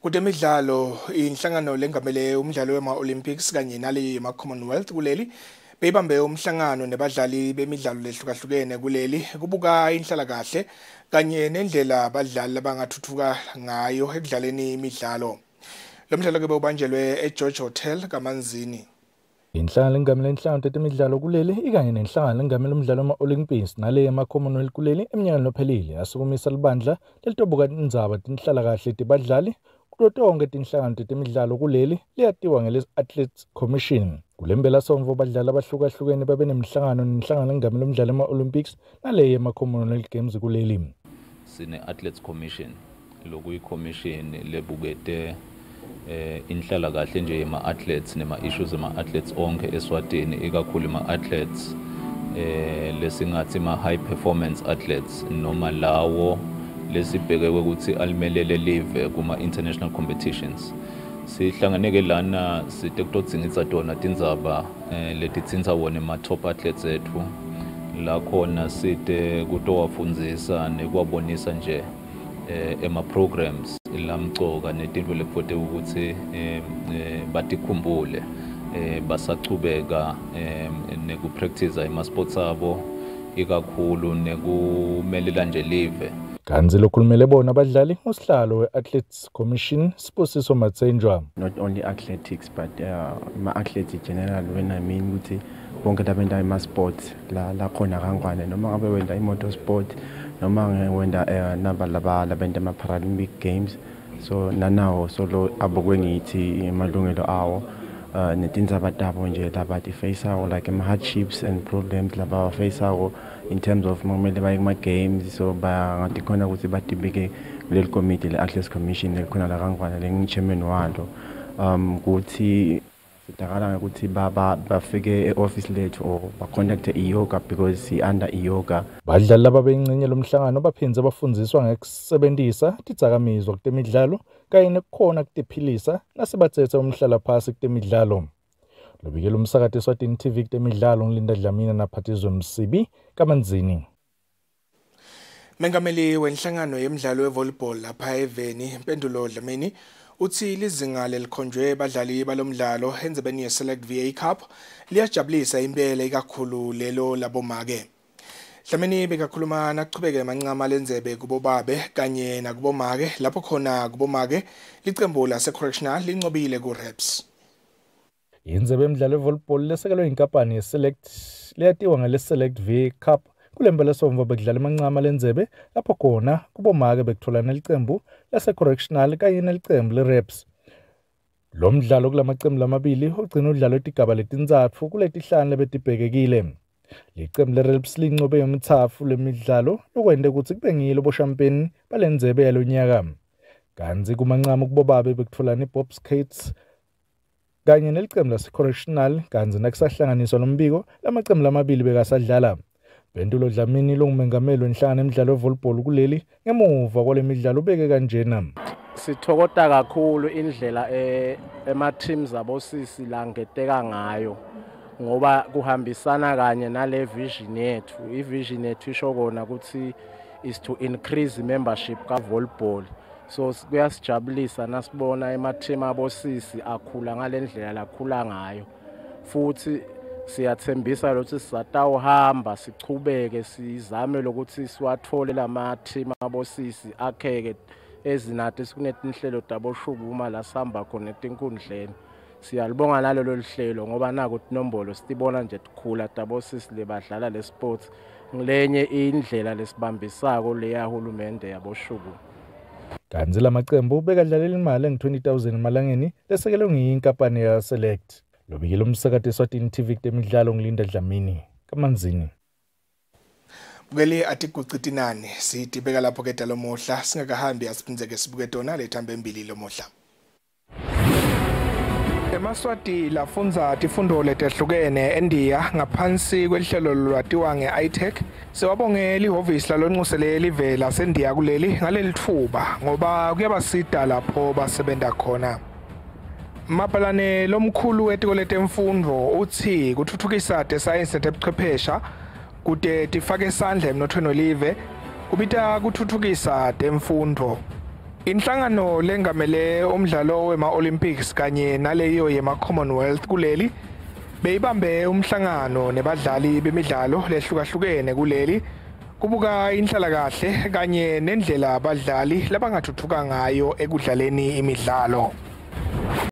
Kutemidlalo inhlangano lengamele umdlalo wema-Olympics kanye nale yema-Commonwealth kuleli beyibambe umhlangano nebadlali bemidlalo lehlukahlukene kuleli kubuka inhlalakahle kanye nendlela abadlali abangathuthuka ngayo ekudlaleni imidlalo. Lo mdlalo ke bewubanjelwe eGeorge Hotel kaManzini. inhlangano lengamele inhlangano tetemidlalo kuleli ikanye nenhlangano lengamele umdlalo wama-olympics nale yema-commonwealth kuleli eminyakeni lophelile yasukumisa libandla lelitobuka tindzaba tinhlalakahle tebadlali kuto tonkhe tinhlangano tetemidlalo kuleli liyatiwa ngele-athletes commission. Kulempelasomvo badlali abahlukahlukene babe nemhlangano nenhlangano lengamele umdlalo wama-olympics nale yema-commonwealth games kuleli. Sine-athletes commission lokuyi-commission lebukete eh inhlalakahle nje yema-athletes nema-issues ema-athletes onke eswatini ikakhulu ama-athletes eh lesingathi ma-high performance athletes noma lawo lesibheke ukuthi alimelele live kuma-international competitions. Sihlanganeke lana site kutodzingidza tona tindzaba eh, letitsintsa wona ema-top athletes ethu. La khona site kutowafundzisa nekuwabonisa nje eh, ema-programs. Lamcoka netinto lekufote ukuthi eh, eh, batikhumbule eh, basachubeka eh, nekupractice ema-sports abo ikakhulu nekumelela nje live. Kanzi lokhulumele bona abadlali usihlalo we-athletes commission sibusiso matsenjwa not only athletics but uh, ma-athletes general when i mean ukuthi bonke labenta ema-sports la lakhona kangwane. Noma ngabe wenda i-motor sport noma wenda uh, naba laba labenta ama-paralympic games. So nanawo solo abokwe ngithi amalungelo awo. Uh, netindzaba tabo nje labatifacako like ama-hardships and problems labawafacako in terms of kumele baye kuma-games so bangatikhona ukuthi batibike kuleli committee le-athletes commission lelikhona la kangwane lengi-chairman walo. Um kuthi sidakala ngokuthi bafike e-office lethu or bacontacte i-yoga because si-under i-yoga. Badlali laba beyingcenye lomhlangano baphindze bafundziswa ngekusebentisa tidzakamizwa kutemidlalo kanye nekukhona kutephilisa nasebatsetsa umhlalaphasi kutemidlalo. Lobikela umsakati eswatini tv kutemidlalo ngilinda dlamina naphathizwe msibi kamanzini. Mengameli wenhlangano yemidlalo yevolleyball lapha eveni impendulo Dlamini uthi lizinga lelikhonjwe badlali balomdlalo enzebeni ye-Select VA Cup liyajabulisa impela ikakhulu lelo labomake. Dlamini bekakhuluma nachubeke mancama lenzebe kubobabe kanye nakubomake lapho khona kubomake licembu lase-correctional lincobile ku-reps. indzebe yemidlalo yevolleyball lesekelwe inkampani yeselect leyatiwa ngele-select v cup kulempelesomva bekudlala emancama lenzebe lapho khona kubomake bekuthola nelicembu lase-correctional kanye nelicembu le-reps lo mdlalo kulamacembu lamabili ugcina udlalo etigaba letintsatfu kuletihlanu lebetibhekekile. Licembu le-reps lincobe yomtsafu lemidlalo lokwente ukuthi kube ngilo boshampeni balendzebe yalonyaka. Kanzi kumancama kubobabe bekutfolana i-bob skates kanye nelicembu lase-correctional kanzi nakusahlanganiswa lombiko lamacembu lamabili bekasadlala. Bentulo dlamini longumengameli wenhlangano emidlalo yevolleyball kuleli ngemuva kwale midlalo ubeke kanjena sithokota kakhulu indlela ema-teams abosisi langeteka ngayo ngoba kuhambisana kanye nale vision yethu. I-vision yethu isho kona ukuthi is to increase membership ka-volleyball. So kuyasijabulisa nasibona ema-team abosisi akhula ngale ndlela lakhula ngayo. Futhi siyathembisa lokuthi sizatawuhamba sichubeke sizame lokuthi siwathole lama-team abosisi akheke ezinade sikunetinhlelo taboshukuma la sihamba khona etinkundleni siyalibonga nalolo lihlelo ngoba naku tinombolo sitibona nje tikhula tabosisi lebadlala le sports. Ngilenye indlela lesibambisako leyahulumende yaboshukuma. Kanzi lamacembu bekadlalela imali engu-20 000 emalangeni lesekelwe ngiyinkampani yaselect. Lobikile umsakati eswatini tv kutemidlalo ngilinda dlamini kamanzini. Bukeli atigucitinani sitibeka lapho ke dalomohla singakahambi asiphindze-ke sibuke tona lethambe embili lomohla emaswati lafundza tifundo letehlukene endiya ngaphansi kwelihlelo lwatiwa nge-itech siwabonge lihhovisi lalonxusele live lasendiya kuleli ngaleli thuba ngoba kuyabasida lapho basebenta khona. Mapalane lomkhulu wetiko letemfundo uthi kuthuthukisa tesayensi netebuchwephesha kude tifake isandla emnothweni welive kubita kuthuthukisa temfundo Inhlangano lengamele umdlalo wema-Olympics kanye naleyo yema-Commonwealth kuleli beyibambe umhlangano nebadlali bemidlalo lehlukahlukene kuleli kubuka inhlalakahle kanye nendlela abadlali labangathuthuka ngayo ekudlaleni imidlalo.